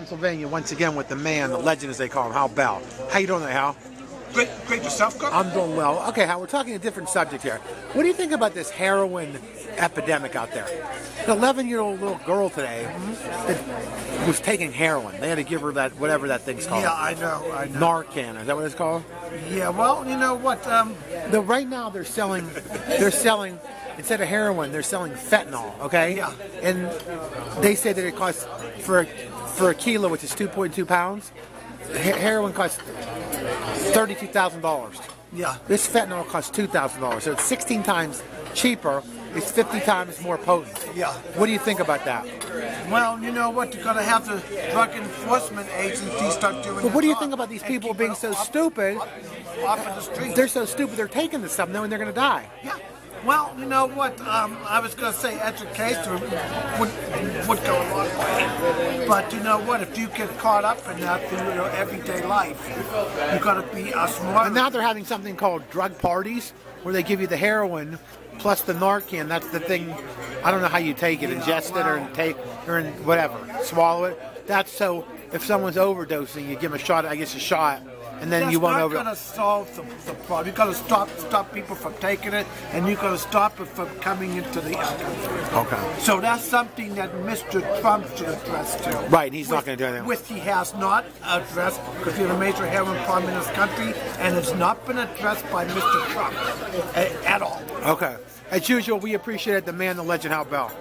Pennsylvania once again with the man, the legend as they call him, Hal Bell. How you doing there, Hal? Great, great yourself, Cook. I'm doing well. Okay, Hal, we're talking a different subject here. What do you think about this heroin epidemic out there? An 11 year old little girl today that was taking heroin. They had to give her that, whatever that thing's called. yeah, I know, I know. Narcan, is that what it's called? Yeah, well, you know what? Um, The, right now they're selling, they're selling, instead of heroin, they're selling fentanyl, okay? Yeah. And they say that it costs, for, for a kilo, which is 2.2 pounds, heroin costs $32,000. yeah. This fentanyl costs two thousand dollars, so it's sixteen times cheaper. It's fifty times more potent. Yeah. What do you think about that? Well, you know what? You're going to have the drug enforcement agencies start doing. But what do you think about these people being so off- stupid? Off of the street. They're so stupid. They're taking this stuff knowing they're going to die. yeah. Well, you know what? Um, I was going to say education would would go a long way, but you know what? If you get caught up in that through your everyday life, you've got to be uh, a smart. And now they're having something called drug parties, where they give you the heroin plus the Narcan. That's the thing. I don't know how you take it, ingest it or take or whatever, swallow it. That's so if someone's overdosing, you give them a shot. I guess a shot, and then That's you won't not going to solve the, the problem. You've got to stop stop people from taking it, and you've got to stop it from coming into the country. Okay. So that's something that Mr. Trump should address too. Right, and he's not gonna do anything. Which he has not addressed because he's a major heroin problem in this country, and it's not been addressed by Mr. Trump a- at all. Okay. As usual, we appreciate it, the man, the legend, Hal Bell.